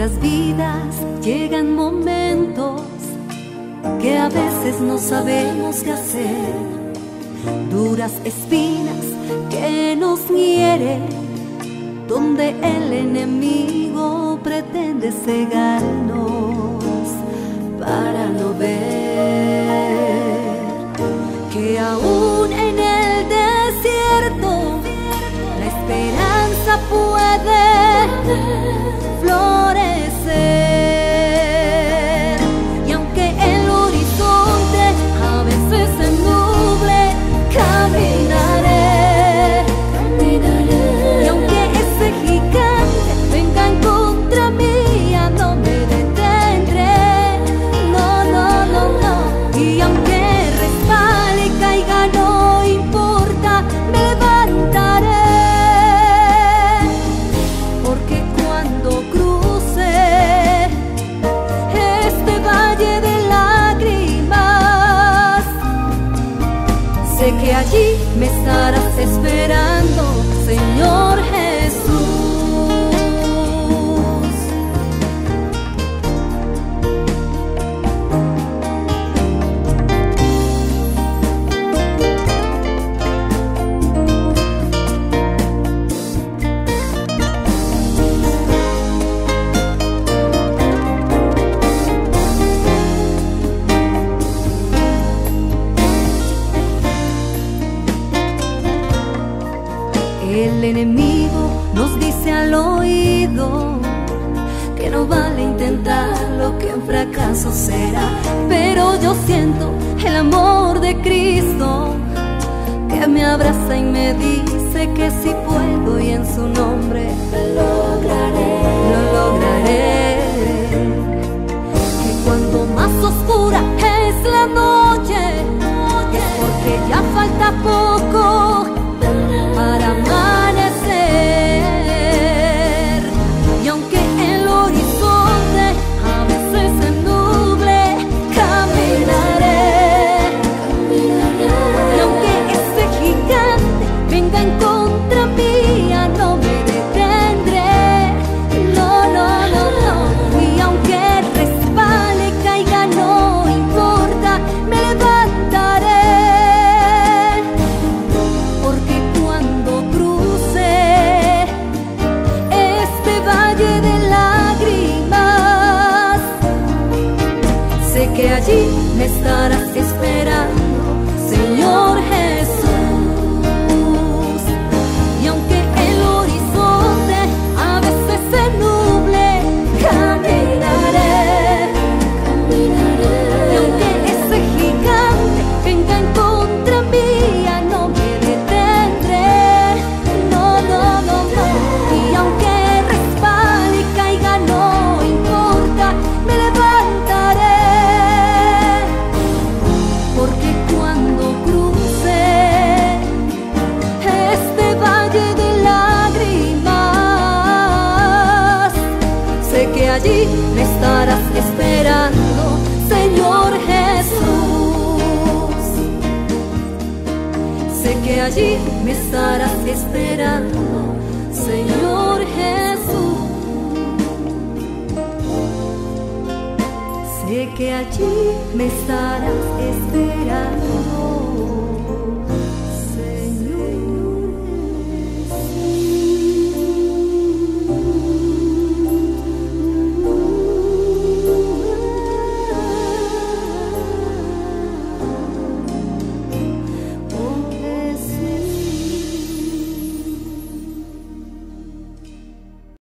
nuestras vidas llegan momentos que a veces no sabemos qué hacer. Duras espinas que nos hieren, donde el enemigo pretende cegarnos para no ver que aún en el desierto la esperanza puede florecer. Allí me estarás El enemigo nos dice al oído que no vale intentar lo que un fracaso será. Pero yo siento el amor de Cristo que me abraza y me dice que si puedo y en su nombre que allí me estarás esperando, Señor Jesús. Me estarás esperando, Señor Jesús. Sé que allí me estarás esperando, Señor Jesús. Sé que allí me estarás esperando.